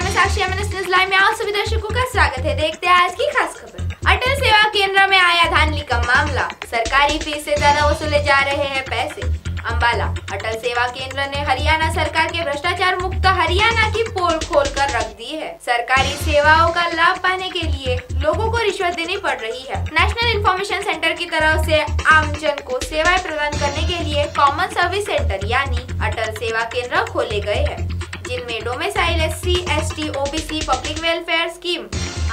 News live में आप सभी दर्शकों का स्वागत है। देखते हैं आज की खास खबर। अटल सेवा केंद्र में आया धांधली का मामला। सरकारी फ़ीस से ज़्यादा वसूले जा रहे हैं पैसे। अंबाला, अटल सेवा केंद्र ने हरियाणा सरकार के भ्रष्टाचार मुक्त हरियाणा की पोल खोल कर रख दी है। सरकारी सेवाओं का लाभ पाने के लिए लोगों को रिश्वत देनी पड़ रही है। नेशनल इन्फॉर्मेशन सेंटर की तरफ़ से आमजन को सेवाएँ प्रदान करने के लिए कॉमन सर्विस सेंटर यानी अटल सेवा केंद्र खोले गए हैं, जिनमें public welfare scheme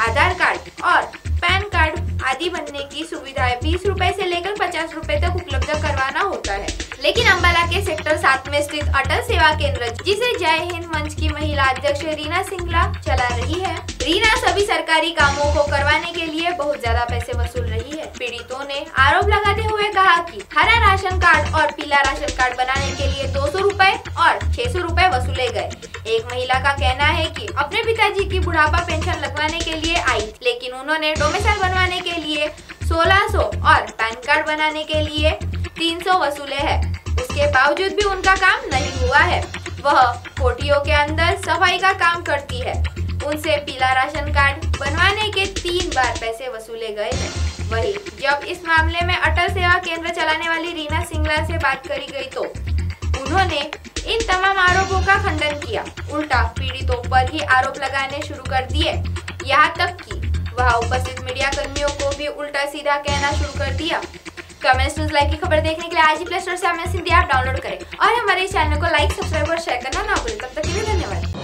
Aadhaar card और पैन कार्ड आदि बनने की सुविधाएँ बीस रूपए ऐसी लेकर पचास रूपए तक उपलब्ध करवाना होता है। लेकिन अम्बाला के सेक्टर सात में स्थित अटल सेवा केंद्र, जिसे जय हिंद मंच की महिला अध्यक्ष रीना सिंगला चला रही है, रीना सभी सरकारी कामों को करवाने के लिए बहुत ज़्यादा पैसे वसूल रही है। पीड़ितों ने आरोप लगाते हुए कहा कि हरा राशन कार्ड और पीला राशन कार्ड बनाने के लिए दो महिला का कहना है कि अपने पिताजी की बुढ़ापा पेंशन लगवाने के लिए आई, लेकिन उन्होंने डोमिसाइल बनवाने के लिए 1600 और पैन कार्ड बनाने के लिए 300 वसूले हैं। उसके बावजूद भी उनका काम नहीं हुआ है। वह कोटियों के अंदर सफ़ाई का काम करती है। उनसे पीला राशन कार्ड बनवाने के तीन बार पैसे वसूले गए हैं। वही जब इस मामले में अटल सेवा केंद्र चलाने वाली रीना सिंगला से बात करी गई तो उन्होंने इन खंडन किया। उल्टा पीड़ितों पर ही आरोप लगाने शुरू कर दिए। यहाँ तक कि वह उपस्थित मीडिया कर्मियों को भी उल्टा सीधा कहना शुरू कर दिया। कमेंट न्यूज़ लाइव की खबर देखने के लिए आज ही प्ले स्टोर से हमें सिंधी ऐप डाउनलोड करें। और हमारे चैनल को लाइक, सब्सक्राइब और शेयर करना ना भूलें। तब तक के लिए धन्यवाद।